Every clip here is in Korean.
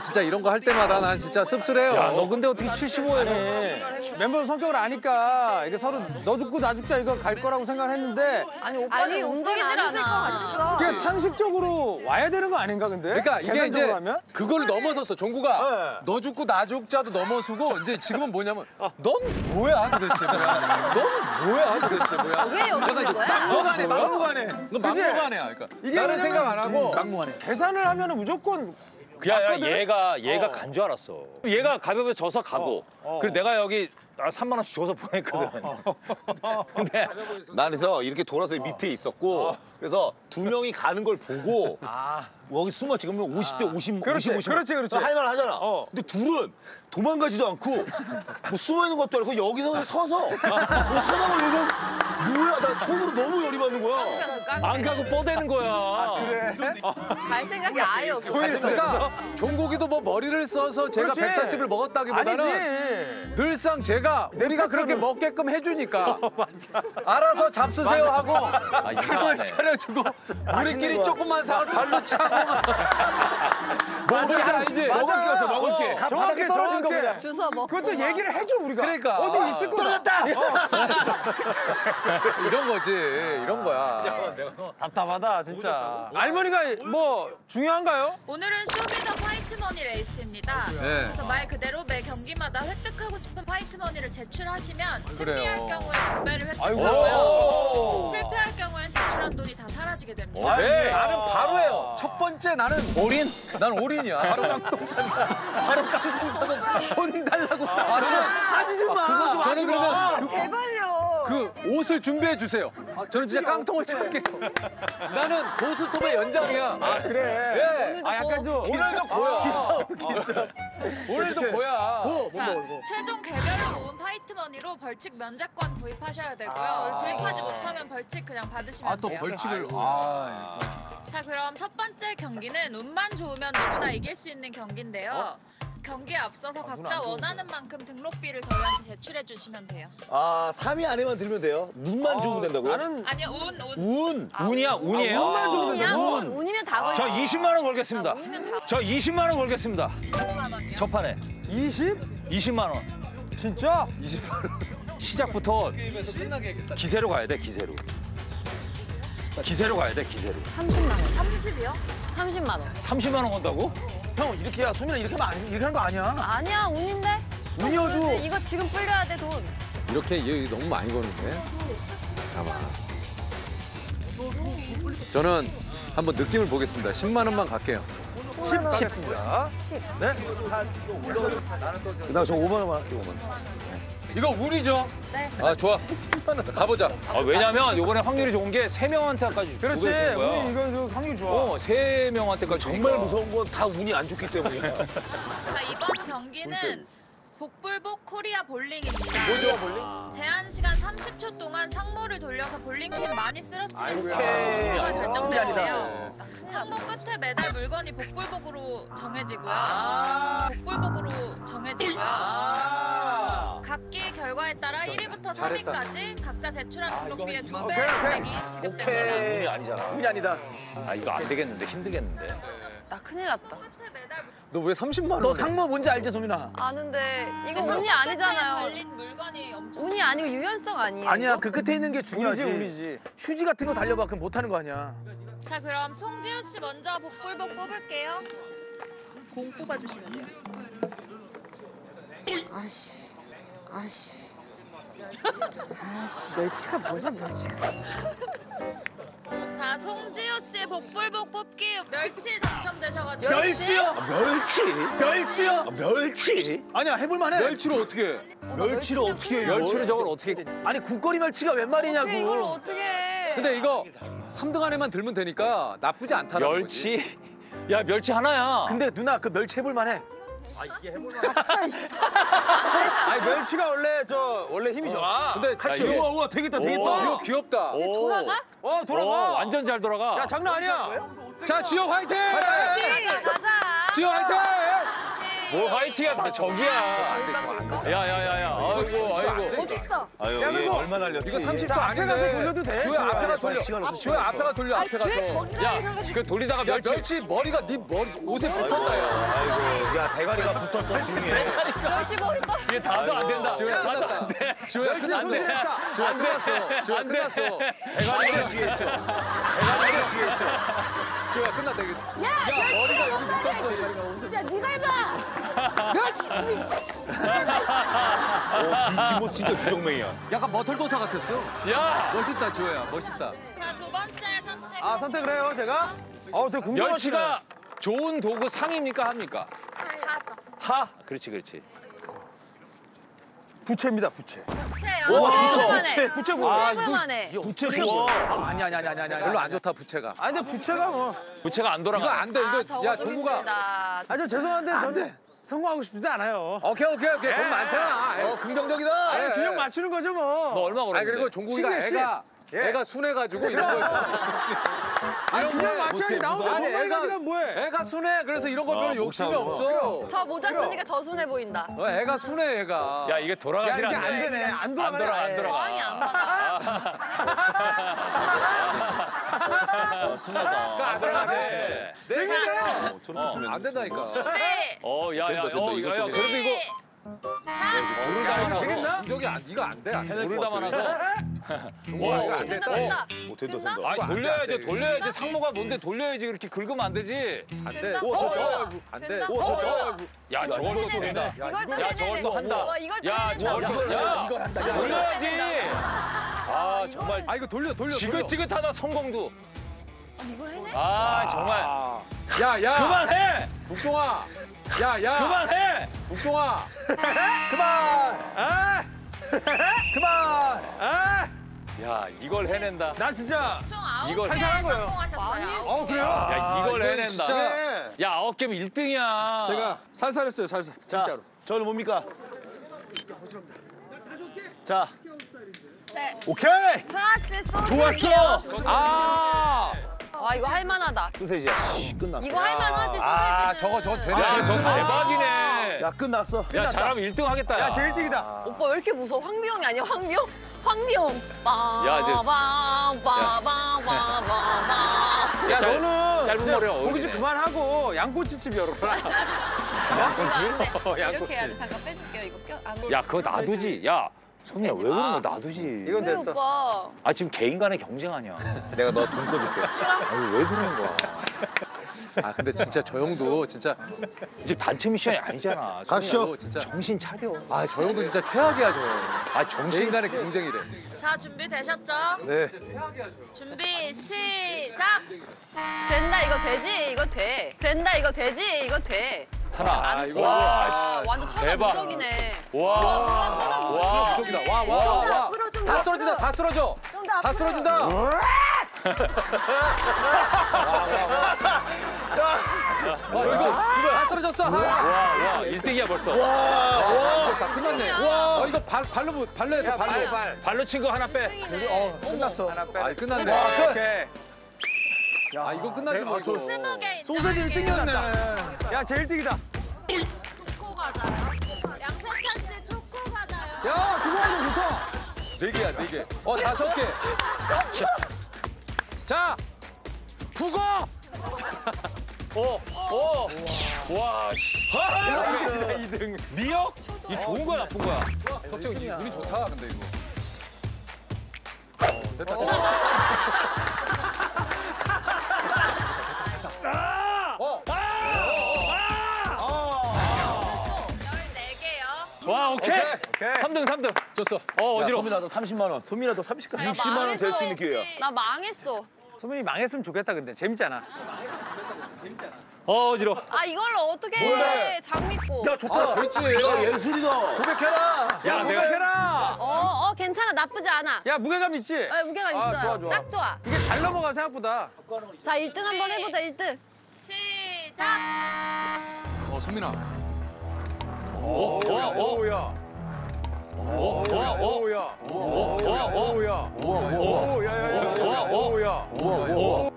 진짜 이런 거 할 때마다 난 진짜 씁쓸해요. 야, 너 근데 어떻게 75에 멤버 성격을 아니까 이게 서로 너 죽고 나 죽자 이거 갈 거라고 생각을 했는데 아니 오빠는 움직이질 않아. 그게 상식적으로 와야 되는 거 아닌가 근데? 그러니까 이게 이제 하면? 그걸 넘어섰어. 종구가 네. 너 죽고 나 죽자도 넘어서고 이제 지금은 뭐냐면 넌 뭐야 도대체 뭐야? 넌 뭐야 도대체 뭐야? 왜 여기 있는 거야? 막무가내 막무가내 너 막무가내야. 그러니까 나는 왜냐면- 생각 안 하고 막무가내 계산을 하면 은 무조건 야, 맞거든? 얘가 얘가 간줄 알았어. 얘가 가볍게 져서 가고. 어. 그리고 내가 여기 아, 3만 원씩 줘서 보냈거든. 근데 난 그래서 이렇게 돌아서 밑에 있었고 그래서 두 명이 가는 걸 보고 여기 숨었지 그러면 50대 50, 그렇지, 50, 50. 그렇지, 그렇지. 할만 하잖아. 근데 둘은 도망가지도 않고 뭐 숨어 있는 것도 아니고 여기서 서서 뭐 서다가 여기 뭐야 나 속으로 너무 열이 받는 거야. 안 가고 뻗대는 거야. 갈 생각이 아예 없어. 그러니까 종국이도 뭐 머리를 써서 제가 그렇지. 140을 먹었다기보다는 아니지 늘상 제가 우리가 그렇게. 먹게끔 해주니까 알아서 잡수세요 하고 아, 상을. 차려주고 우리끼리. 조그만 상을 발로 차고 뭔지 알지? 맞아. 먹을 게 없어 먹을 게. 다 정확해, 바닥에 떨어진 거. 그냥 주워 먹고. 그것도 얘기를 해줘 우리가 그러니까. 어디 있을 거야 떨어졌다 이런 거지 이런 거야 답답하다 진짜 할머니가 뭐 중요한가요? 오늘은 show me the white money 레이스입니다. 네. 그래서 말 그대로 매 경기마다 획득하고 싶은 white money를 제출하시면 승리할 그래요. 경우에 두 배를. 획득하고요. 실패할 경우엔 제출한 돈이 다 사라지게 됩니다. 네. 나는 바로 해요 첫 번째 나는 올인 난 올인이야 바로 돈 달라고 아, 저는 하지 좀 저는 그러면 제발요. 그 옷을 준비해 주세요. 저는 진짜 깡통을 찾게요? 나는 고스톱의 연장이야. 아 그래. 예. 아 약간 좀 오늘도 고야. 오늘도 고야. 자, 최종 개별로 모은 화이트 머니로 벌칙 면제권 구입하셔야 되고요. 구입하지 못하면 벌칙 그냥 받으시면 아또 돼요. 벌칙을. 자, 그럼 첫 번째 경기는 운만 좋으면 누구나 이길 수 있는 경기인데요. 경기에 앞서서 각자 원하는 만큼 등록비를 저희한테 제출해 주시면 돼요. 아 3위 안에만 들면 돼요. 눈만 좋으면 된다고요? 나는 아니요, 운, 운. 운. 운이야, 운이에요. 운만 좋으면 운이야? 운. 운이면 다 걸려. 저 20만 원 걸겠습니다. 저 20만 원 걸겠습니다. 20만 원이요. 첫 판에 20? 20만 원. 진짜? 시작부터 게임에서 끝나게 해야겠다 기세로 가야 돼, 기세로. 기세로 가야 돼, 기세로. 30만 원. 30이요? 30만 원. 30만 원 건다고? 형 이렇게 야 소민아 이렇게 하면 안, 이렇게 하는 거 아니야 아니야 운인데. 운이어도 이거 지금 불려야 돼 돈. 이렇게 얘 너무 많이 거는데 잠깐만 저는 한번 느낌을 보겠습니다 10만 원만 갈게요 10 가겠습니다 네? 그다음 저 5만 원만 할게요 5만 원. 이거 운이죠? 네. 아 좋아 가보자 아, 왜냐면 요번에 확률이 좋은 게 세명한테까지 그렇지 운이 이거 저 확률 좋아 어, 세명한테까지 정말 무서운 건 다 운이 안 좋기 때문이야. 자, 이번 경기는 복불복 코리아 볼링입니다. 뭐죠 볼링? 제한 시간 30초 동안 상모를 돌려서 볼링핀 많이 쓰러뜨린. 선수가 아, 결정되는데요. 상모 끝에 매달 물건이 복불복으로 정해지고요. 복불복으로 정해지고요. 각기 결과에 따라 1위부터 잘했다. 3위까지 각자 제출한 등록비의 두 배. 금액이 지급됩니다. 운이 아니잖아. 운이 아니다 아, 이거 안 되겠는데, 힘들겠는데. 나 큰일 났다. 너 왜 30만 원? 너 상모 뭔지 알지 소민아? 아는데 이거 상모 운이 끝에 아니잖아요. 달린 물건이 엄청 운이 아니고 유연성 아니에요. 아니야 이거? 그 끝에 있는 게 중요하지 운이지 휴지 같은 거 달려봐 그럼 못 하는 거 아니야 자 그럼 송지우 씨 먼저 복불복 뽑을게요. 아씨, 아씨, 아씨, 멸치가 뭐야 멸치가? 자 송지우 씨 복불복 뽑기 멸치 당첨되셔가지고 멸치요? 멸치? 멸치요? 아, 멸치? 아니야 해볼만해 멸치로 어떻게 해? 멸치를 어떻게 해요? 멸치를 저걸 어떻게. 아니 국거리 멸치가 웬 어떻게 이걸 말이냐고 어떻게 해? 근데 이거 3등 안에만 들면 되니까 나쁘지 않다라는 멸치. 야, 멸치 하나야. 근데 누나 그 멸치 해볼만해 닥쳐, 씨. 아니 멸치가 원래 저 원래 힘이 좋아 근데 칼슘 이게- 우와 우와 되겠다 되겠다. 지호 귀엽다 돌아가? 어 어, 돌아가 완전 잘 돌아가. 야 장난 아니야 자 지호 화이팅! 가자. 지호 화이팅! 뭘 화이팅이야 다 저기야. 야야야야. 아이고 아이고. 어딨어? 아유, 야, 얘 그거- 얼마 날렸지? 이거 30초 앞에. 가서 돌려도 돼, 조야. 앞에가 돌려. 조야 앞에가 돌려 아, 앞에 왜 가서. 야. 그 돌리다가 야 멸치. 멸치 머리가 네 머리 옷에 붙었다 야. 아이고, 야, 대가리가 붙었어, 중에. 멸치 머리 떠. 이게 다도 안 된다. 다도. 안 돼. 조야 끝났어. 손질했다. 조야 끝났어. 조야 안 돼. 끝났어. 대가리가 뒤에 있어. 대가리가 뒤에 있어. 조야 끝났다. 이게. 야, 멸치가 뭔 말이야. 야, 네가 해봐. 멸치. 씨. 어, 뒷- 뒷모습 진짜 주정맹이야. 약간 머털도사 같았어. 야, 멋있다 조야 멋있다. 자, 두 번째 선택. 아 선택을 해요 제가? 어 되게 궁금하시네. 멸치가 좋은 도구 상입니까 합니까? 하죠. 하. 그렇지 그렇지. 부채입니다 부채. 부채요. 와, 진짜 해볼만해. 부채 뭐야? 아 이거. 부채 좋아. 아니 아니 아니 아니 아니 별로 안 좋다 부채가. 아니 근데 부채가 뭐. 부채가 안 돌아가. 이거 안 돼. 아, 이거 야좀 종구가. 아 저 죄송한데 저는 성공하고 싶지 않아요. 오케이 오케이 오케이 돈 많잖아. 어, 긍정적이다. 아니 균형 맞추는 거죠 뭐. 너 얼마 아니 걸었는데? 그리고 종국이가 애가 예. 애가 순해가지고 이런 거. 아니 균형 거에 맞춰야지 나온다 아니, 애가- 가지면 뭐해? 애가 순해. 그래서 이런 거 별로 아, 욕심이. 없어. 저 모자 쓰니까 더 순해 보인다. 어, 애가 순해 애가. 야 이게 야 돌아가질 이게 않네. 안 되네. 안안 돌아가네. 돌아가 안. 돌아가. 저항이 안 받아. 어, 순하다. 안. 어, 저렇게 쓰면 안 된다니까. 네. 어, 야, 야, 된다, 된다. 어, 이거 야, 야, 된다. 그래도 이거 자, 이거 담아놔서. 되겠나? 이거 안 돼. 안 돼. 물을 담아놔서. 이거 안 된다 된다. 된다. 어, 된다, 된다? 된다. 안 돌려야지, 돼. 돌려야지. 상모가 뭔데 돌려야지 그렇게 긁으면 안 되지. 안 돼. 오, 어, 더. 넣어가지고. 안 돼. 오, 더 어, 넣어가지고. 야, 저걸 또. 된다. 야, 저걸. 또 한다. 와, 또 야. 저걸 또, 야, 이걸 한다. 야, 돌려야지. 아, 이걸- 정말 아 이거 돌려 돌려. 돌려. 지긋지긋하다 성공도. 이걸 해내? 아, 정말. 야 야. 그만해. 국종아. 야 야. 그만해. 국종아. 그만. 아. 그만. 아. 야, 이걸 해낸다. 나 진짜. 총 아홉 이걸 개 거예요. 성공하셨어요. 어 그래요? 야, 이걸 이거 해낸다. 진짜. 야, 아홉 개면 1등이야. 제가 살살했어요 살살. 자, 진짜로. 저는 뭡니까? 자, 네. 오케이. 플러스 소주. 좋았어. 아. 와 이거 할만하다. 소세지야. 씨, 끝났어. 이거 할만하지 소세지는. 아 저거 저거 되네. 야, 저 대박이네. 야, 끝났어. 야, 잘하면 1등 하겠다. 야, 야 제일 띠기다. 오빠 왜 이렇게 무서워? 황비용이 아니야 황비용? 황비용. 야, 이제- 빠바바바바바바. 야 짧- 너는 짧은 이제 고깃집 어울리네. 그만하고 양꼬치집 열어라. 이렇게 양꼬치. 해야 돼. 잠깐 빼줄게요. 이거 껴. 안 야, 그거 놔두지. 야, 성민아 왜 그런 거 놔두지. 이건 왜 됐어. 오빠? 아 지금 개인 간의 경쟁 아니야. 내가 너 돈 꺼줄게. 아니 왜 그러는 거야? 아 근데 진짜 저 형도 진짜 지금 단체 미션이 아니잖아. 가시죠. 진짜 정신 차려. 아 저 형도 진짜 최악이야 저 형. 아 정신 간의 경쟁이래. 자, 준비되셨죠? 네. 준비 시작. 된다 이거 되지? 이거 돼. 된다 이거 되지? 이거 돼. 하나. 아 이거 와, 와, 씨. 완전 천하 대박. 무적이네. 와. 와. 무적이다. 와와 와. 좀 더 와. 앞으로, 좀더 다 앞으로. 쓰러진다. 다 쓰러져. 좀더 다 앞으로. 쓰러진다. 와 지금 다 쓰러졌어. 아, 와, 와, 1등이야 벌써. 와, 다 끝났네. 와, 어, 이거 발 발로 못- 발로 해서 발로. 발. 발로 친 거 하나 빼. 끝났어. 아, 끝났네. 오케이. 아, 이거 끝나지 뭐 이거. 스무 개 소세지 인정할게요. 1등이었네. 야 제일 띠기다. 초코 과자요. 양세찬 씨 초코 과자요. 야 주고하는 좋다. 네 개야, 네 개. 어, 다섯 개. 자, 국어. 어, 어. 와, 씨. 야, 2등. 미역? 이 좋은 거야, 나쁜 거야? 이 운이 좋다, 근데 이거. 어, 됐다. 됐다. 어, 열네 개요. 와, 오케이. 오케이. 오케이. 3등, 3등. 줬어. 어, 야, 어지러워. 소민아 너 30만 원. 소민아 너 30만 60만 원 될 수 있는 기회야. 나 망했어. 소민이 망했으면 좋겠다 근데 재밌잖아. 어, 어지러워. 아 이걸로 어떻게 뭔데? 해? 장밌고. 야, 좋다. 아, 됐지. 야, 예술이다. 고백해라. 야 야, 고백해라. 어, 어 괜찮아 나쁘지 않아. 야 무게감 있지? 어, 무게가 있어요. 좋아, 좋아. 딱 좋아. 이게 잘 넘어가 생각보다. 자 1등 한번 해보자 1등. 시작. 어, 소민아. 어, 어, 어. 오야. 어, 어, 어. 오야. 어, 어. 오야. 오야야야. 어, 어. 오야. 우와, 우와. 오야야야. 야, 야, 잘 나왔다. 못 떨어졌어 이제 끝났다. 빨리 해야 돼, 빨리 해야 돼, 빨리 해야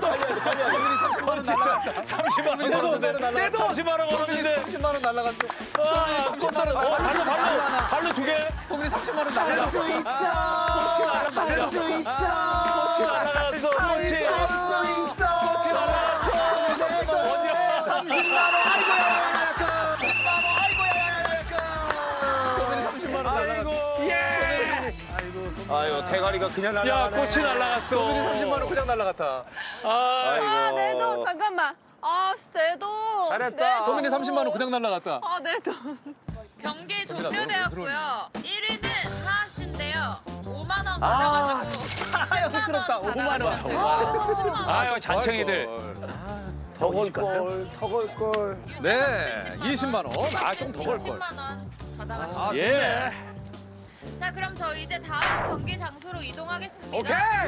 돼. 성민이 30만 원 날라갔다. 30만 원 성민이 30만 원 걸었는데. 날라갔어. 30만 원 걸었는데. 30만 원 날라갔어. 아, 성민이 못 30만 원 떨어. 어, 발로 날라갔어. 발로 발로 두 개. 성민이 30만 원 날라갔어. 할수 있어. 할수 있어. 날라갔어. 그렇지. 할수 있어. 성민이 대가리가 그냥 야 날아가네. 꽃이 날라갔어. 성민이 30만 원 그냥 날라갔다. 아, 아이고. 아, 내돈 잠깐만. 아, 내 돈. 잘했다. 내 돈. 성민이 30만 원 그냥 날라갔다. 아, 내 돈. 경기 종료되었고요. 1위는 하하 씨인데요. 5만 원 걸려가지고 10만 원 받아가시면 돼요. 아, 여기 잔챙이들. 더걸 걸 더걸 걸. 네, 20만 원. 아, 좀 더 걸 걸. 10만 원 받아가시면 아, 예. 자 그럼 저 이제 다음 경기 장소로 이동하겠습니다. 오케이.